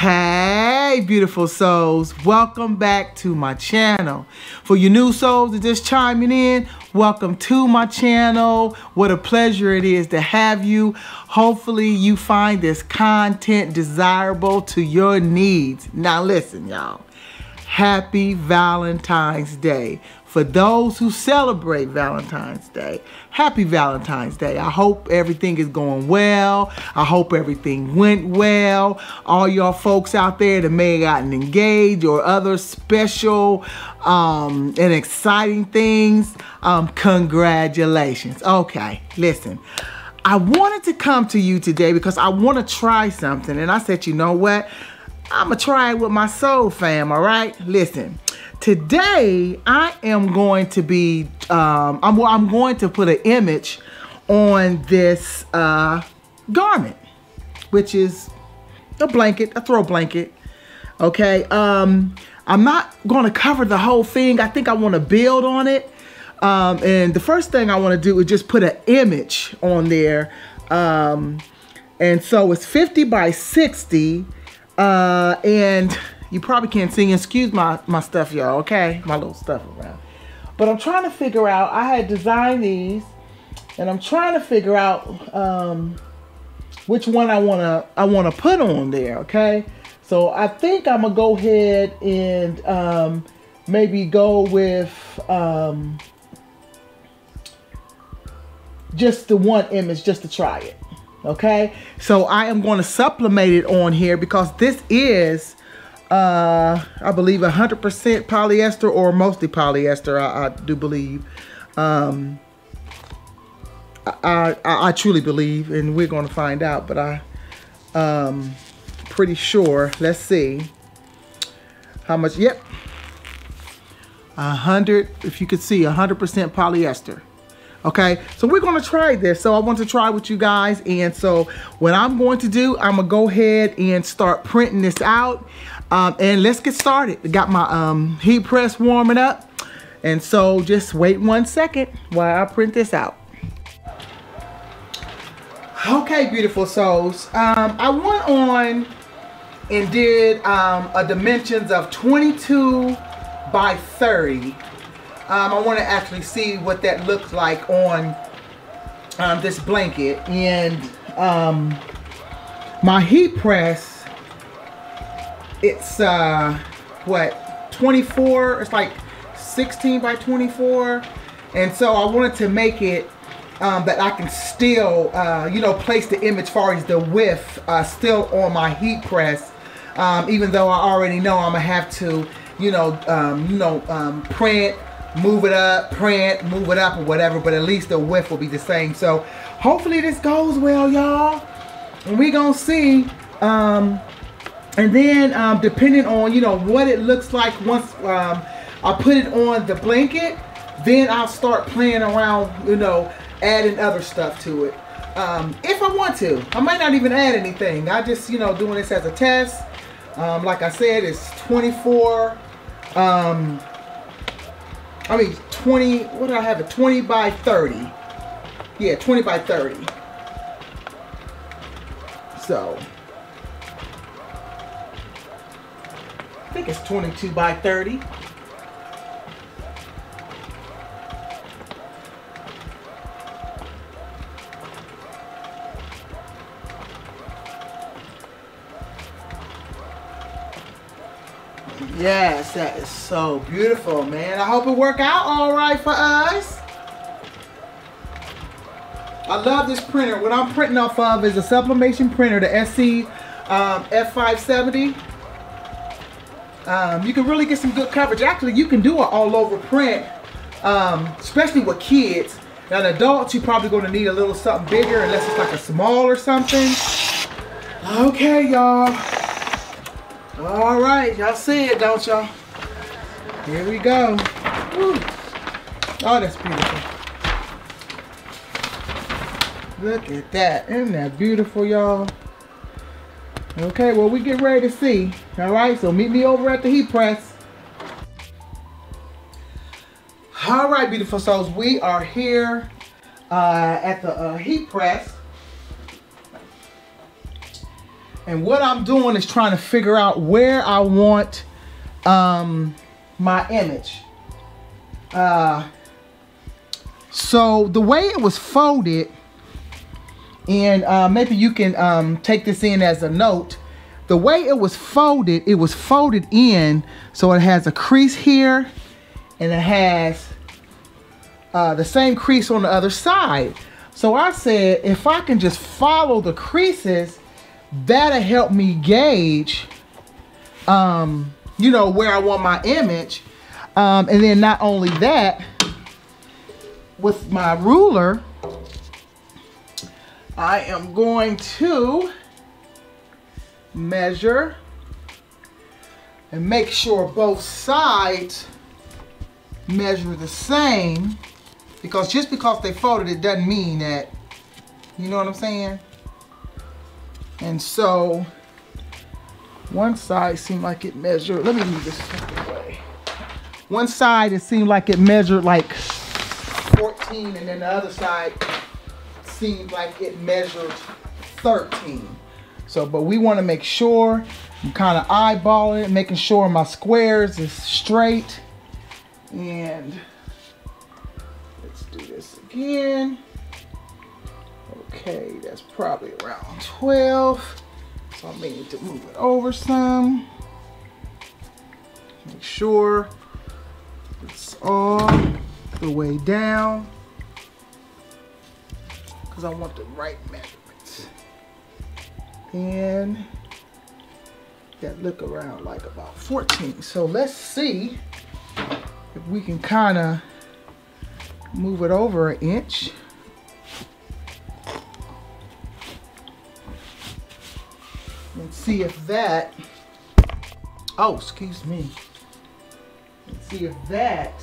Hey, beautiful souls. Welcome back to my channel. For you new souls that just chiming in, welcome to my channel. What a pleasure it is to have you. Hopefully you find this content desirable to your needs. Now listen, y'all. Happy Valentine's Day. For those who celebrate Valentine's Day, happy Valentine's Day. I hope everything is going well. I hope everything went well. All y'all folks out there that may have gotten engaged or other special um, and exciting things, um, congratulations. Okay, listen. I wanted to come to you today because I want to try something. And I said, you know what? I'm going to try it with my soul fam, all right? Listen. Today, I am going to be, um, I'm, I'm going to put an image on this uh, garment, which is a blanket, a throw blanket. Okay, um, I'm not going to cover the whole thing. I think I want to build on it. Um, and the first thing I want to do is just put an image on there. Um, and so it's 50 by 60. Uh, and you probably can't see. Excuse my, my stuff, y'all, okay? My little stuff around. But I'm trying to figure out, I had designed these, and I'm trying to figure out um, which one I wanna I wanna put on there, okay? So I think I'm gonna go ahead and um, maybe go with um, just the one image just to try it, okay? So I am gonna sublimate it on here because this is uh, I believe 100% polyester or mostly polyester, I, I do believe. Um, I, I, I, truly believe, and we're going to find out, but I, um, pretty sure. Let's see how much. Yep. A hundred, if you could see, 100% polyester. Okay, so we're gonna try this. So I want to try with you guys. And so what I'm going to do, I'm gonna go ahead and start printing this out. Um, and let's get started. Got my um, heat press warming up. And so just wait one second while I print this out. Okay, beautiful souls. Um, I went on and did um, a dimensions of 22 by 30. Um, I want to actually see what that looks like on um, this blanket. And um, my heat press it's uh what 24 it's like 16 by 24 and so I wanted to make it um, that I can still uh, you know place the image far as the width uh, still on my heat press. Um, even though I already know I'm gonna have to you know um, you know um, print move it up print move it up or whatever but at least the width will be the same so hopefully this goes well y'all and we gonna see um, and then um, depending on, you know, what it looks like once um, I put it on the blanket, then I'll start playing around, you know, adding other stuff to it. Um, if I want to. I might not even add anything. I just, you know, doing this as a test. Um, like I said, it's 24, um, I mean 20, what did I have A 20 by 30. Yeah, 20 by 30. So, I think it's 22 by 30. Yes, that is so beautiful, man. I hope it work out all right for us. I love this printer. What I'm printing off of is a sublimation printer, the SC um, F570. Um, you can really get some good coverage. Actually, you can do an all over print, um, especially with kids. Now, adults, you're probably going to need a little something bigger unless it's like a small or something. Okay, y'all. All right, y'all see it, don't y'all? Here we go. Woo. Oh, that's beautiful. Look at that. Isn't that beautiful, y'all? Okay, well, we get ready to see. All right, so meet me over at the heat press. All right, beautiful souls, we are here uh, at the uh, heat press. And what I'm doing is trying to figure out where I want um, my image. Uh, so the way it was folded, and uh, maybe you can um, take this in as a note. The way it was folded, it was folded in so it has a crease here and it has uh, the same crease on the other side. So I said, if I can just follow the creases, that'll help me gauge, um, you know, where I want my image. Um, and then not only that, with my ruler, I am going to measure and make sure both sides measure the same because just because they folded it doesn't mean that you know what I'm saying and so one side seemed like it measured let me move this away one side it seemed like it measured like 14 and then the other side seemed like it measured 13 so but we want to make sure I'm kind of eyeballing it making sure my squares is straight. And let's do this again. Okay, that's probably around 12. So I may need to move it over some. Make sure it's all the way down. Because I want the right measurements. And that look around like about 14. So let's see if we can kind of move it over an inch. See if that, oh, excuse me. And see if that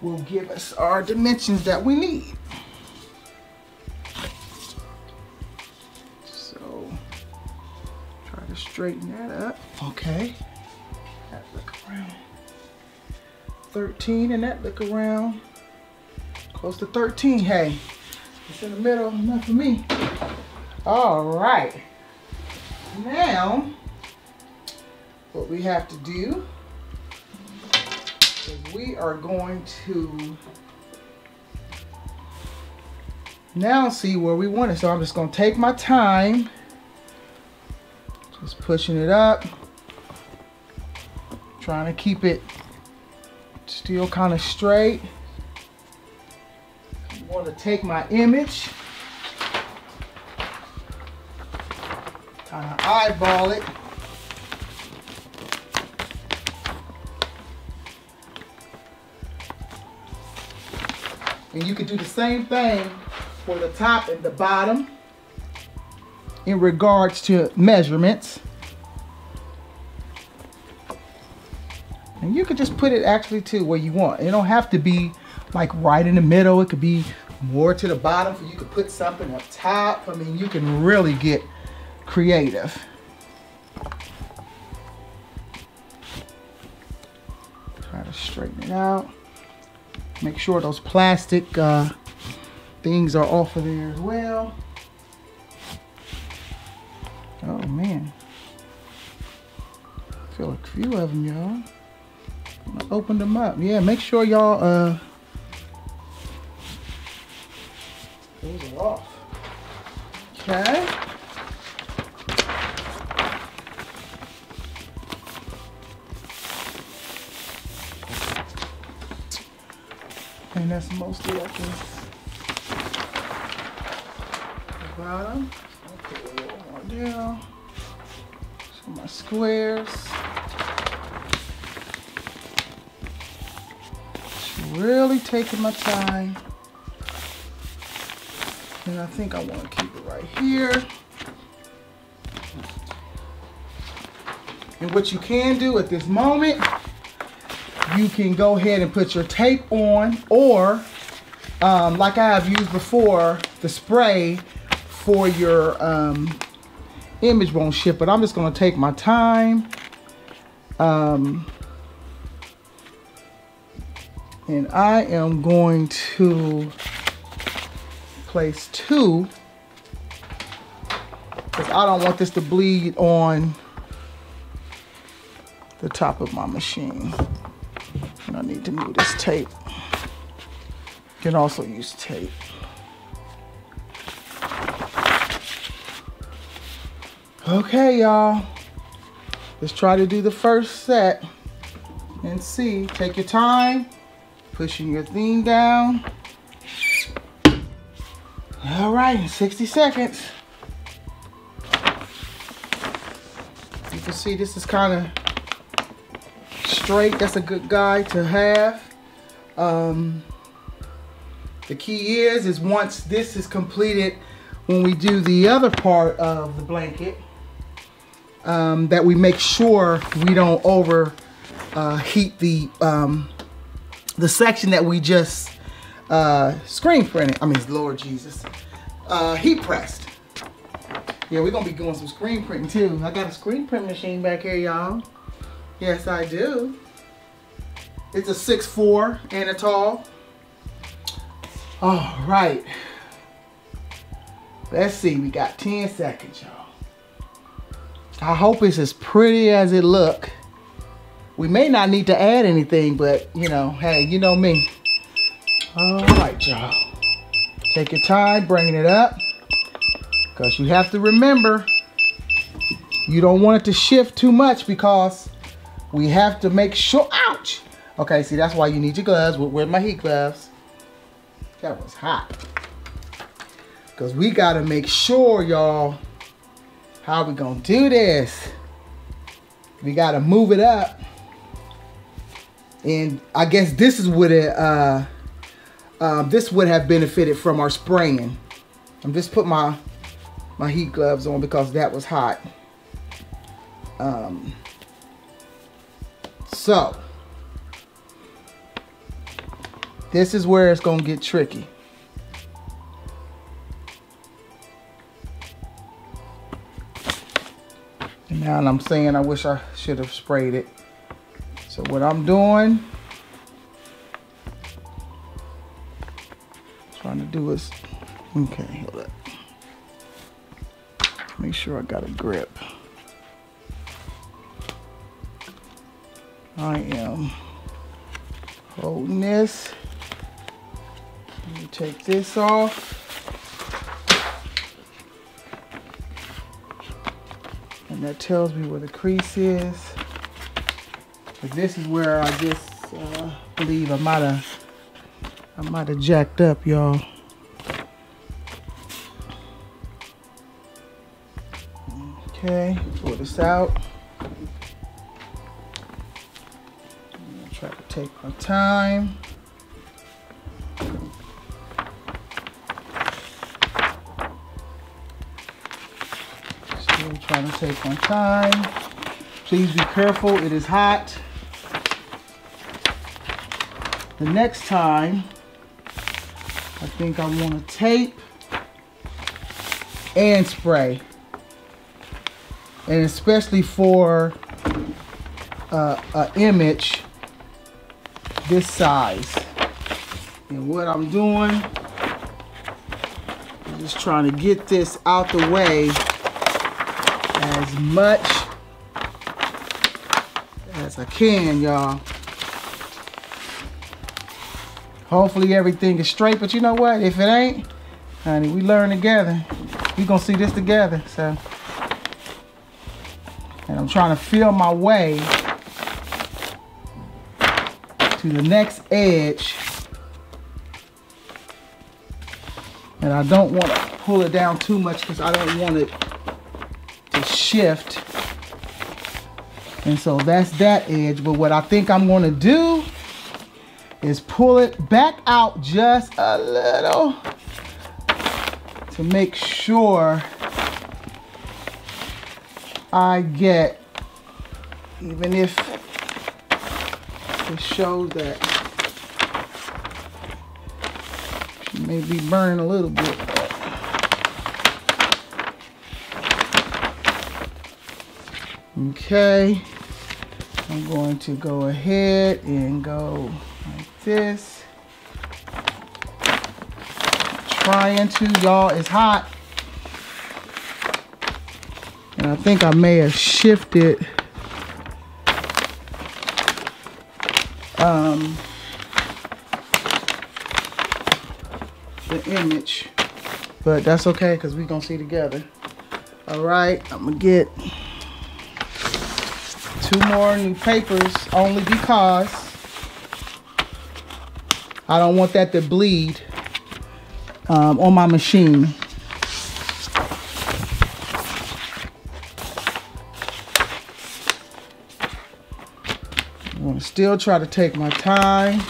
will give us our dimensions that we need. So, try to straighten that up. Okay. That look around 13 and that look around close to 13. Hey, it's in the middle, not for me. All right. Now, what we have to do is we are going to now see where we want it. So I'm just going to take my time just pushing it up. Trying to keep it still kind of straight. Want to take my image. Kind of eyeball it. And you can do the same thing for the top and the bottom in regards to measurements. And you could just put it actually to where you want. It don't have to be like right in the middle. It could be more to the bottom so you could put something up top. I mean, you can really get creative. Try to straighten it out. Make sure those plastic uh, things are off of there as well. Oh man. I feel a few of them, y'all. Open them up. Yeah, make sure y'all uh those are off. Okay. And that's mostly at the bottom down. So my squares. Just really taking my time. And I think I want to keep it right here. And what you can do at this moment, you can go ahead and put your tape on or um, like I have used before, the spray for your um, image won't ship, but I'm just gonna take my time. Um, and I am going to place two I don't want this to bleed on the top of my machine. And I need to move this tape. You can also use tape. Okay, y'all. Let's try to do the first set and see. Take your time, pushing your thing down. All right, 60 seconds. You can see this is kind of straight. That's a good guide to have. Um, the key is, is once this is completed, when we do the other part of the blanket, um, that we make sure we don't over uh, heat the um, the section that we just uh, screen printed. I mean, Lord Jesus, uh, heat pressed. Yeah, we're gonna be doing some screen printing too. I got a screen print machine back here, y'all. Yes, I do. It's a 6'4 Anatol. All right. Let's see, we got 10 seconds, y'all. I hope it's as pretty as it look. We may not need to add anything, but you know, hey, you know me. All right, y'all. Take your time bringing it up. Because you have to remember, you don't want it to shift too much because we have to make sure, ouch! Okay, see, that's why you need your gloves. Where's my heat gloves? That was hot. Because we got to make sure, y'all, how we going to do this? We got to move it up. And I guess this is what it, uh, um, this would have benefited from our spraying. I'm just put my my heat gloves on because that was hot. Um, so this is where it's gonna get tricky. And now I'm saying I wish I should have sprayed it. So what I'm doing, trying to do is, okay, hold up. Make sure I got a grip. I am holding this. Let me take this off. And that tells me where the crease is. But this is where I just uh, believe I might have I might have jacked up, y'all. Okay, pull this out. Try to take my time. Still trying to take my time. Please be careful, it is hot. The next time, think I want to tape and spray and especially for uh, an image this size. And what I'm doing is just trying to get this out the way as much as I can, y'all. Hopefully everything is straight, but you know what? If it ain't, honey, we learn together. We gonna see this together, so. And I'm trying to feel my way to the next edge. And I don't want to pull it down too much because I don't want it to shift. And so that's that edge. But what I think I'm going to do is pull it back out just a little to make sure I get, even if it shows that she may be burned a little bit. Okay, I'm going to go ahead and go this. Trying to, y'all, it's hot. And I think I may have shifted um, the image. But that's okay because we're going to see together. All right, I'm going to get two more new papers only because I don't want that to bleed um, on my machine. I'm to still try to take my time,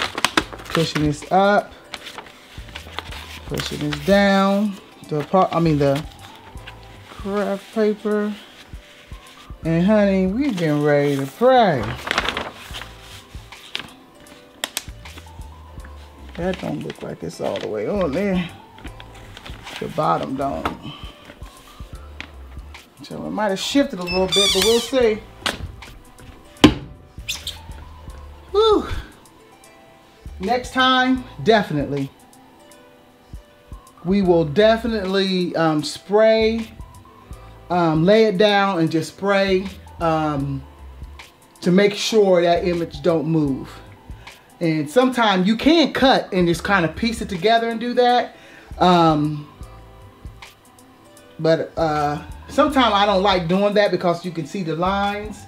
pushing this up, pushing this down. The part, I mean the craft paper. And honey, we've been ready to pray. That don't look like it's all the way on there. The bottom don't. So it might have shifted a little bit, but we'll see. Whew. Next time, definitely. We will definitely um, spray um, lay it down and just spray um, to make sure that image don't move. And sometimes you can cut and just kind of piece it together and do that. Um, but uh, sometimes I don't like doing that because you can see the lines.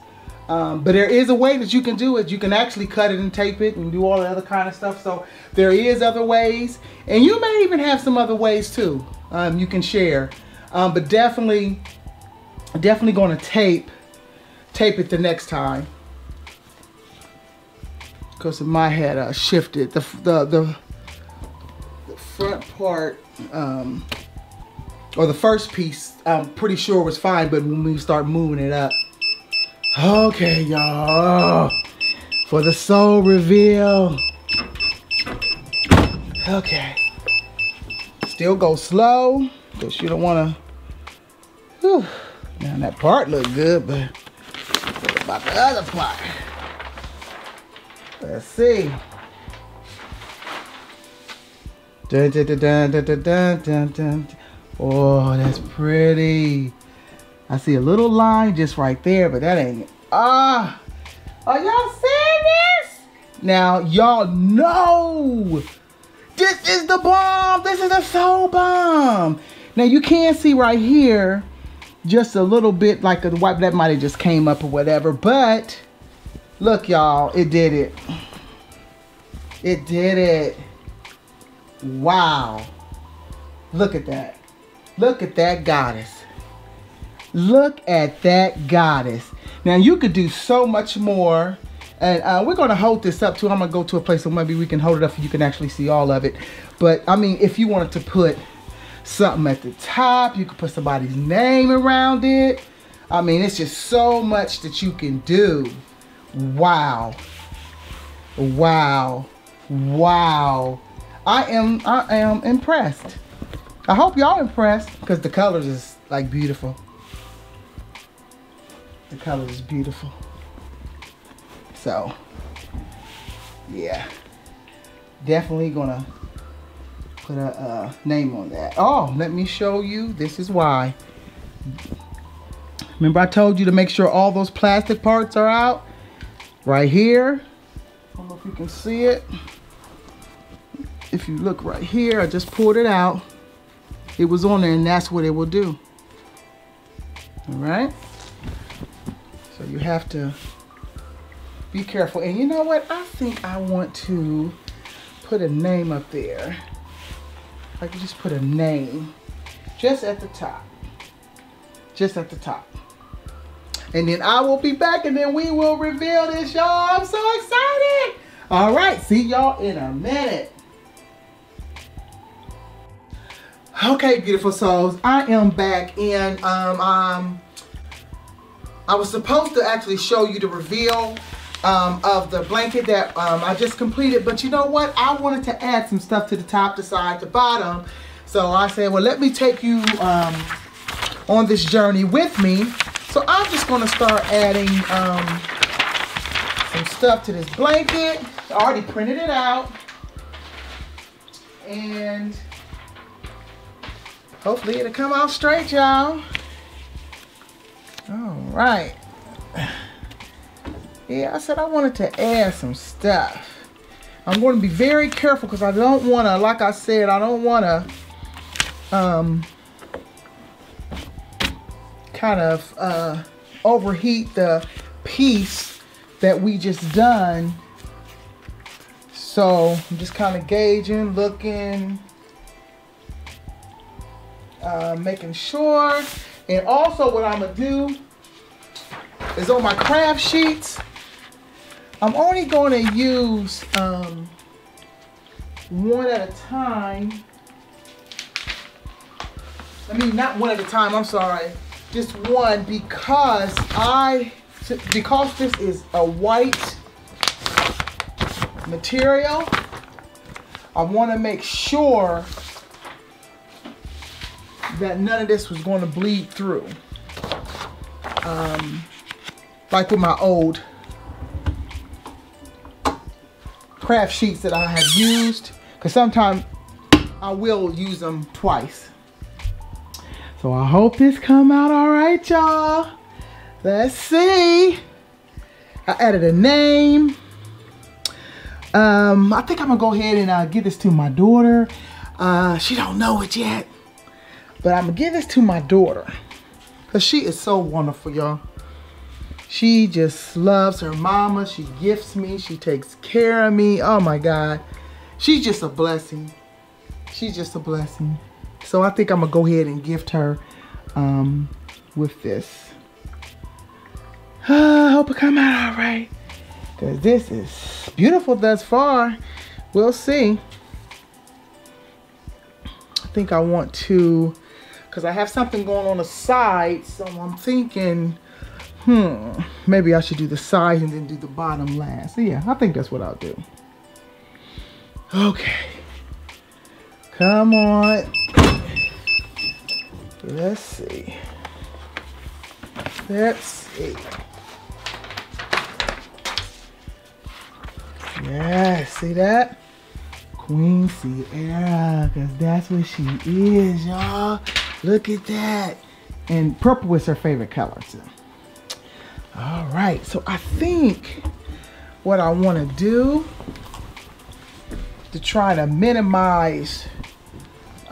Um, but there is a way that you can do it. You can actually cut it and tape it and do all the other kind of stuff. So there is other ways. And you may even have some other ways too um, you can share. Um, but definitely definitely going to tape tape it the next time because my head uh, shifted. The, the the the front part um, or the first piece I'm pretty sure was fine but when we start moving it up okay y'all for the soul reveal. Okay. Still go slow because you don't want to now that part looked good, but what about the other part? Let's see. Dun, dun, dun. Oh, that's pretty. I see a little line just right there, but that ain't. Ah, are y'all seeing this? Now, y'all know this is the bomb. This is a soul bomb. Now, you can see right here just a little bit like a wipe that might have just came up or whatever but look y'all it did it. It did it. Wow. Look at that. Look at that goddess. Look at that goddess. Now you could do so much more and uh, we're gonna hold this up too. I'm gonna go to a place where maybe we can hold it up so you can actually see all of it. But I mean if you wanted to put something at the top. You could put somebody's name around it. I mean, it's just so much that you can do. Wow. Wow. Wow. I am I am impressed. I hope y'all impressed because the colors is like beautiful. The color is beautiful. So, yeah. Definitely gonna put a uh, name on that. Oh, let me show you. This is why. Remember I told you to make sure all those plastic parts are out? Right here. I don't know if you can see it. If you look right here, I just pulled it out. It was on there and that's what it will do. All right? So you have to be careful. And you know what? I think I want to put a name up there. I can just put a name just at the top. Just at the top. And then I will be back and then we will reveal this, y'all. I'm so excited. All right, see y'all in a minute. Okay, beautiful souls. I am back and um, um, I was supposed to actually show you the reveal um, of the blanket that um, I just completed. But you know what? I wanted to add some stuff to the top, the side, the bottom. So I said, well, let me take you um, on this journey with me. So I'm just going to start adding um, some stuff to this blanket. I already printed it out. And hopefully it'll come out straight, y'all. All right. Yeah, I said I wanted to add some stuff. I'm going to be very careful because I don't want to, like I said, I don't want to um, kind of uh, overheat the piece that we just done. So I'm just kind of gauging, looking, uh, making sure. And also what I'm to do is on my craft sheets, I'm only to use um, one at a time. I mean, not one at a time, I'm sorry. Just one because I, because this is a white material, I want to make sure that none of this was going to bleed through. Um, like with my old craft sheets that I have used because sometimes I will use them twice. So I hope this come out all right, y'all. Let's see. I added a name. Um, I think I'm gonna go ahead and uh, give this to my daughter. Uh, she don't know it yet, but I'm gonna give this to my daughter because she is so wonderful, y'all. She just loves her mama. She gifts me. She takes care of me. Oh my God. She's just a blessing. She's just a blessing. So I think I'm to go ahead and gift her um, with this. I hope it come out all right. Because this is beautiful thus far. We'll see. I think I want to, because I have something going on the side. So I'm thinking Hmm, maybe I should do the side and then do the bottom last. So yeah, I think that's what I'll do. Okay. Come on. Let's see. Let's see. Yeah, see that? Queen Sierra, because that's what she is, y'all. Look at that. And purple is her favorite color, too. All right, so I think what I want to do to try to minimize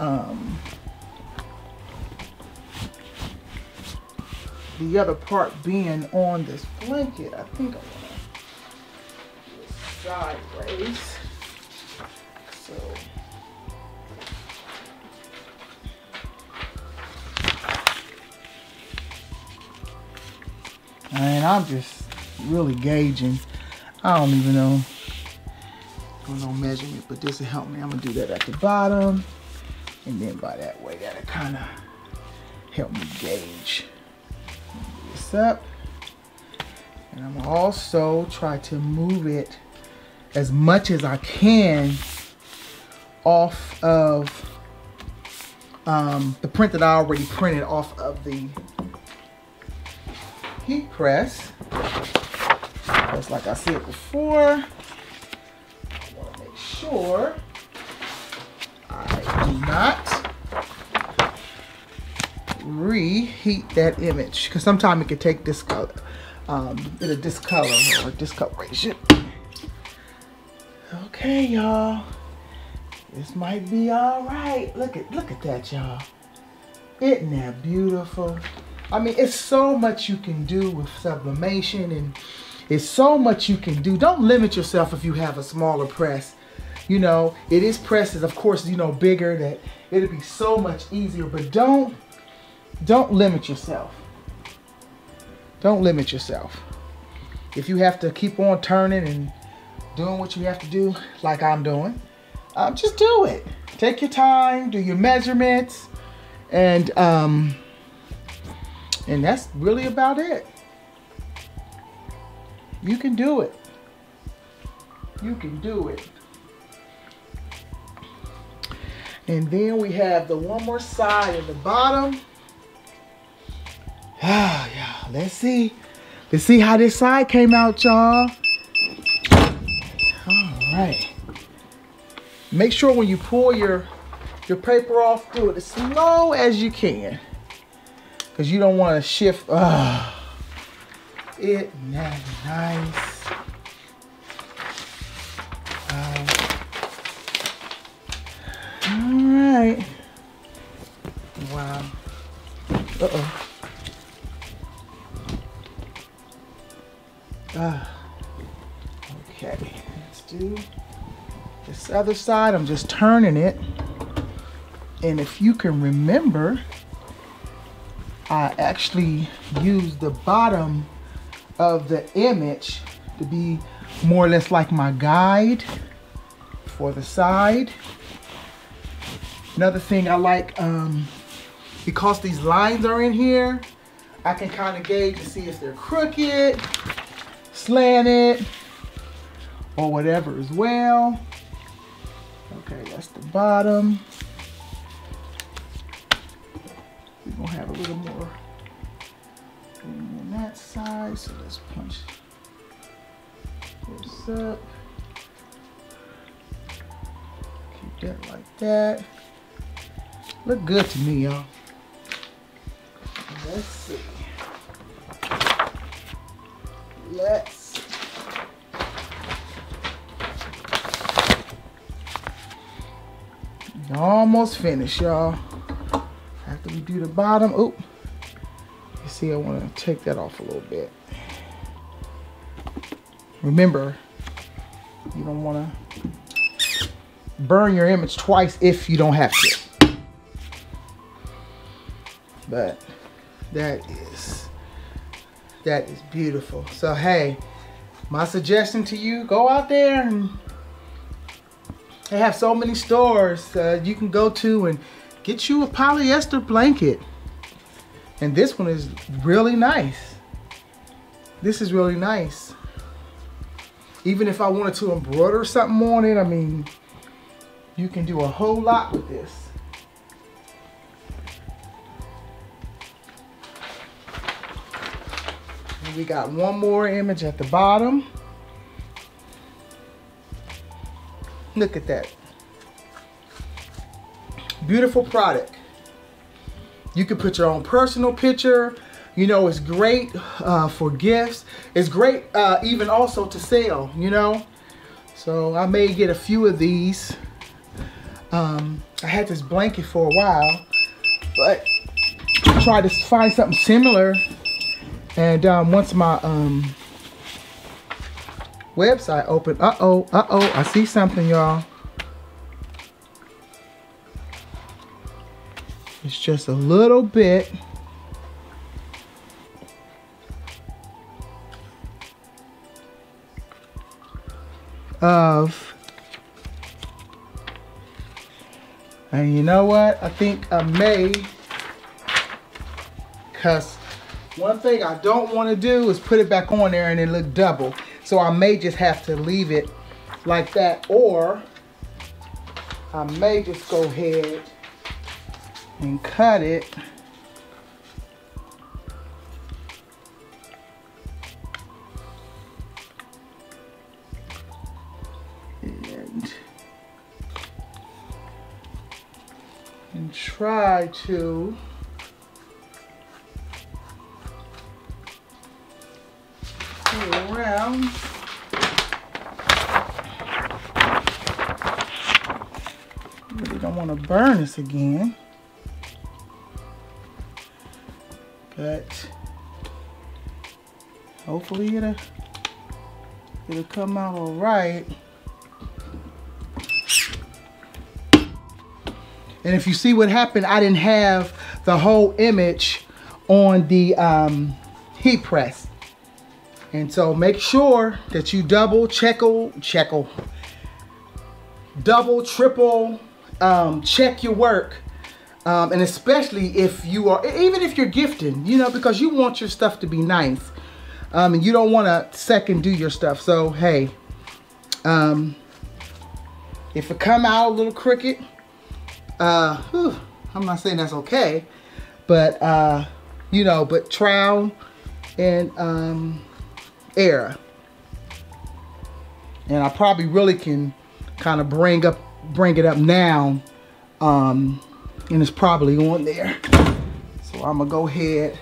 um, the other part being on this blanket, I think I want to sideways. So And I'm just really gauging. I don't even know. Don't know measurement, but this will help me. I'm gonna do that at the bottom. And then by that way, that'll kind of help me gauge this up. And I'm also try to move it as much as I can off of um, the print that I already printed off of the heat press. Just like I said before, I want to make sure do not reheat that image because sometimes it can take this color, um, it'll discolor or discoloration. Okay, y'all. This might be all right. Look at look at that, y'all. Isn't that beautiful? I mean, it's so much you can do with sublimation and it's so much you can do. Don't limit yourself if you have a smaller press. You know, it is presses, of course, you know, bigger that it'll be so much easier, but don't, don't limit yourself. Don't limit yourself. If you have to keep on turning and doing what you have to do, like I'm doing, um, just do it. Take your time, do your measurements, and um, and that's really about it. You can do it. You can do it. And then we have the one more side at the bottom. Ah, yeah, let's see. Let's see how this side came out, y'all. All right. Make sure when you pull your, your paper off, do it as slow as you can. because you don't want to shift. Uh, it that nice. Right. Wow. Uh-oh. Ah. Okay, let's do this other side. I'm just turning it. And if you can remember, I actually used the bottom of the image to be more or less like my guide for the side. Another thing I like, um, because these lines are in here, I can kind of gauge to see if they're crooked, slanted, or whatever as well. Okay, that's the bottom. We're gonna have a little more on that side, so let's punch this up. Keep that like that. Look good to me, y'all. Let's see. Let's see. Almost finished, y'all. After we do the bottom, oh, you see I want to take that off a little bit. Remember, you don't want to burn your image twice if you don't have to. But that is that is beautiful. So hey, my suggestion to you, go out there and they have so many stores uh, you can go to and get you a polyester blanket. And this one is really nice. This is really nice. Even if I wanted to embroider something on it, I mean, you can do a whole lot with this. We got one more image at the bottom. Look at that. Beautiful product. You can put your own personal picture. You know, it's great uh, for gifts. It's great uh, even also to sell, you know. So I may get a few of these. Um, I had this blanket for a while, but I tried to find something similar. And um, once my um, website open. Uh-oh, uh-oh, I see something, y'all. It's just a little bit. Of, and you know what? I think I may, because one thing I don't want to do is put it back on there and it look double. So I may just have to leave it like that or I may just go ahead and cut it. And, and try to burn this again. But hopefully it'll it'll come out all right. And if you see what happened, I didn't have the whole image on the um, heat press. And so make sure that you double, checkle, checkle, double, triple, um, check your work. Um, and especially if you are, even if you're gifting, you know, because you want your stuff to be nice. Um, and you don't want to second do your stuff. So, hey, um, if it come out a little crooked, uh, whew, I'm not saying that's okay, but, uh, you know, but trial and, um, era. And I probably really can kind of bring up bring it up now. Um, and it's probably on there. So I'm gonna go ahead,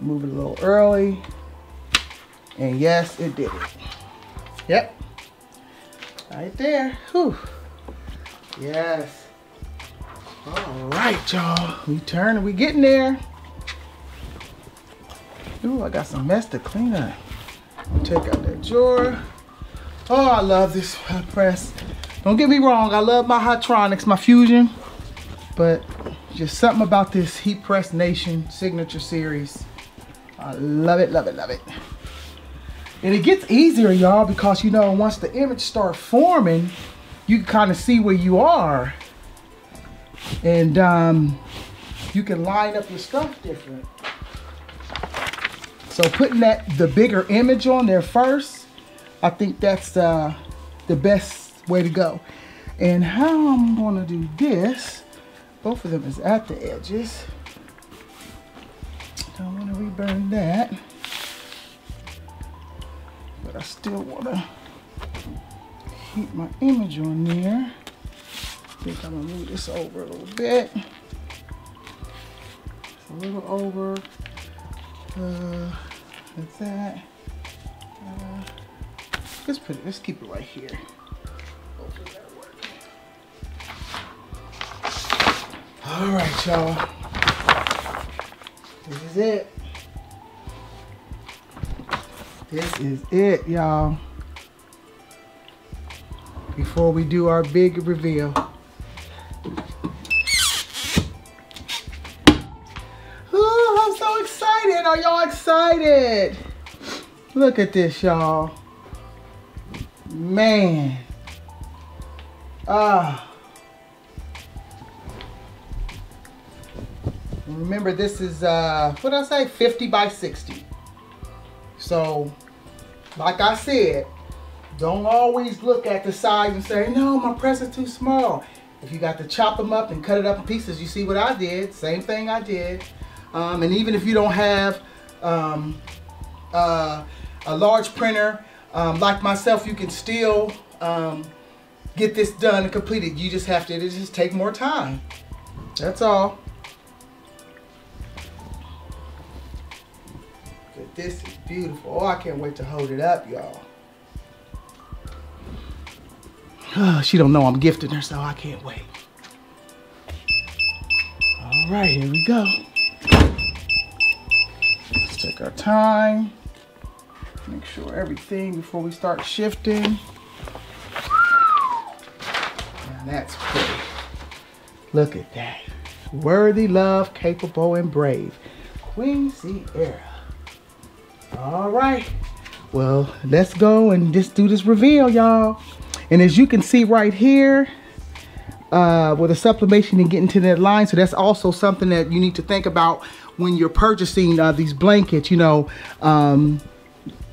move it a little early. And yes, it did it. Yep. Right there. Whew. Yes. All right, y'all. We turn we getting there. Ooh, I got some mess to clean up. Take out that drawer. Oh, I love this press. Don't get me wrong, I love my Hotronix, my Fusion, but just something about this Heat Press Nation Signature Series. I love it, love it, love it. And it gets easier, y'all, because you know, once the image starts forming, you can kind of see where you are. And um, you can line up your stuff different. So putting that the bigger image on there first, I think that's uh, the best way to go. And how I'm gonna do this, both of them is at the edges. Don't wanna reburn that. But I still wanna keep my image on there. I think I'm gonna move this over a little bit. a little over. Uh, that's that. Uh, let's put it, let's keep it right here. All right, y'all. This is it. This is it, y'all. Before we do our big reveal. Ooh, I'm so excited. Are y'all excited? Look at this, y'all. Man. Ah. Remember, this is, uh, what did I say? 50 by 60. So, like I said, don't always look at the size and say, no, my press is too small. If you got to chop them up and cut it up in pieces, you see what I did. Same thing I did. Um, and even if you don't have um, uh, a large printer um, like myself, you can still um, get this done and completed. You just have to, just take more time. That's all. This is beautiful. Oh, I can't wait to hold it up, y'all. Oh, she don't know I'm gifting her, so I can't wait. All right, here we go. Let's take our time. Make sure everything before we start shifting. That's pretty. Look at that. Worthy, love, capable, and brave. Queen Sierra. All right. Well, let's go and just do this reveal, y'all. And as you can see right here, uh, with a sublimation and getting to that line. So that's also something that you need to think about when you're purchasing uh, these blankets, you know, um,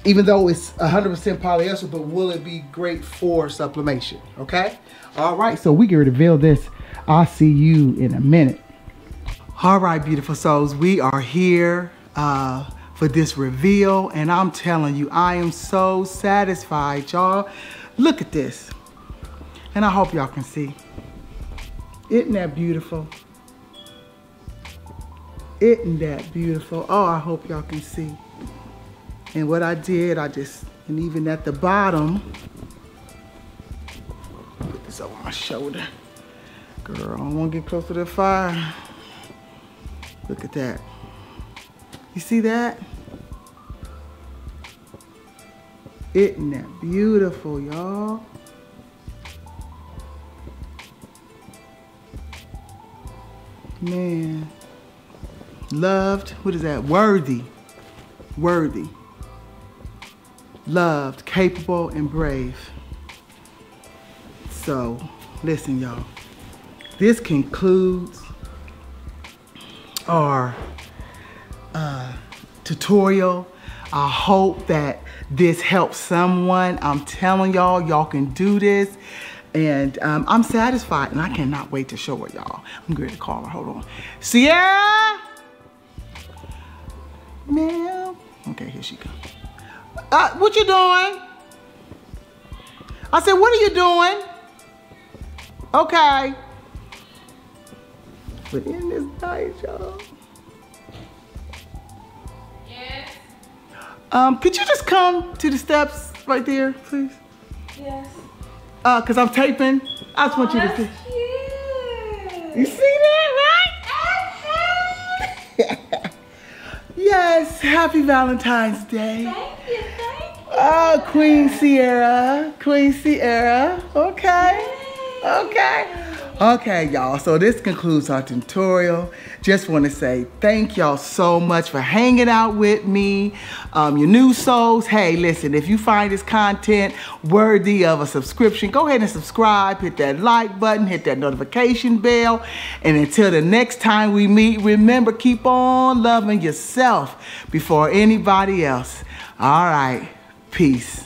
even though it's 100% polyester, but will it be great for sublimation, okay? All right, so we to reveal this. I'll see you in a minute. All right, beautiful souls, we are here uh, for this reveal, and I'm telling you, I am so satisfied, y'all. Look at this, and I hope y'all can see. Isn't that beautiful? Isn't that beautiful? Oh, I hope y'all can see. And what I did, I just, and even at the bottom, put this over my shoulder. Girl, I don't want to get close to the fire. Look at that. You see that? Isn't that beautiful, y'all? Man. Loved, what is that? Worthy. Worthy. Loved, capable, and brave. So, listen, y'all. This concludes our uh, tutorial. I hope that this helps someone. I'm telling y'all, y'all can do this. And um, I'm satisfied and I cannot wait to show it y'all. I'm going to call her, hold on. Sierra! Ma'am. Okay, here she comes. Uh, what you doing? I said, what are you doing? Okay. Put in this night, y'all. Yes. Um, could you just come to the steps right there, please? Yes. Uh, cause I'm taping. I just oh, want you to see. Cute. You see that, right? yes. Happy Valentine's Day. Thank you, thank you. Oh, Queen Sierra. Queen Sierra. Okay. Okay. Okay, y'all. So this concludes our tutorial. Just want to say thank y'all so much for hanging out with me. Um, your new souls, hey, listen, if you find this content worthy of a subscription, go ahead and subscribe, hit that like button, hit that notification bell. And until the next time we meet, remember, keep on loving yourself before anybody else. All right. Peace.